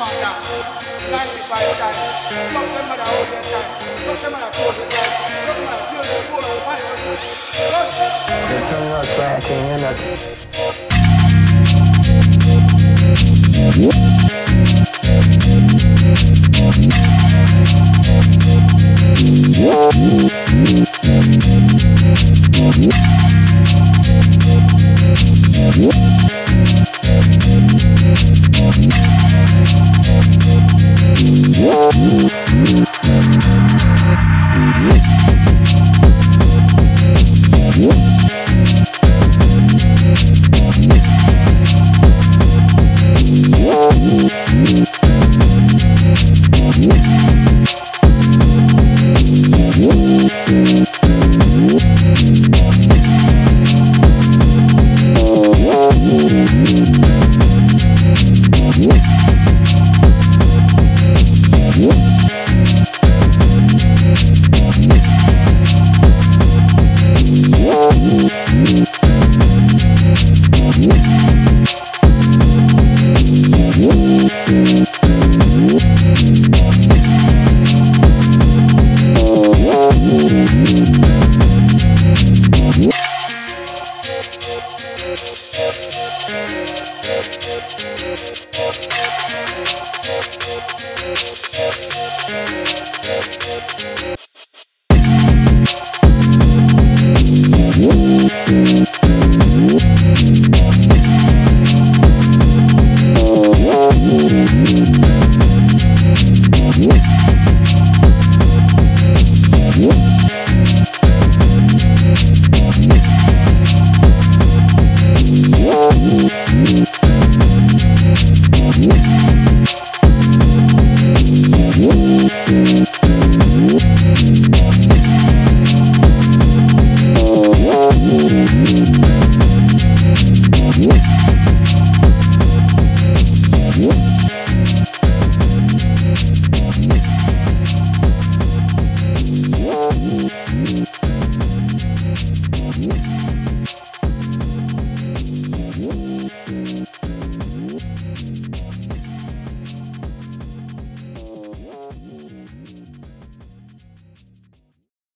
They tell me say I can't hear nothing. Yeah.